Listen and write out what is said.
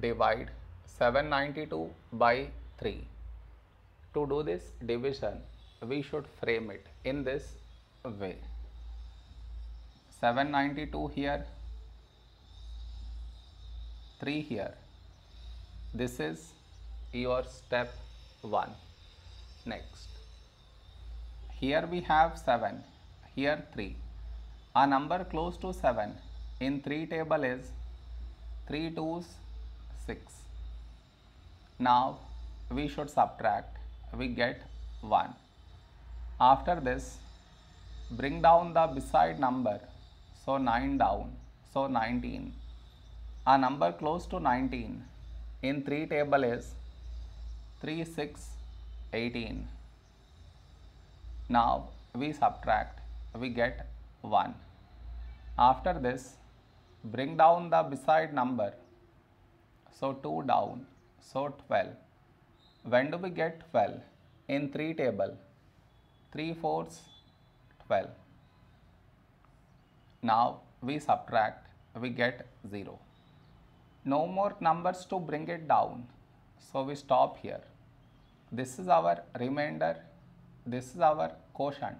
divide 792 by 3. To do this division, we should frame it in this way. 792 here, 3 here. This is your step 1. Next. Here we have 7, here 3. A number close to 7 in 3 table is 3 twos 6. Now we should subtract, we get 1. After this, bring down the beside number, so 9 down, so 19. A number close to 19 in 3 table is 3 6 18. Now we subtract, we get 1. After this, bring down the beside number, so 2 down, so 12. When do we get 12? In 3 table, 3 fourths 12. Now we subtract, we get 0. No more numbers to bring it down, so we stop here. This is our remainder, this is our quotient.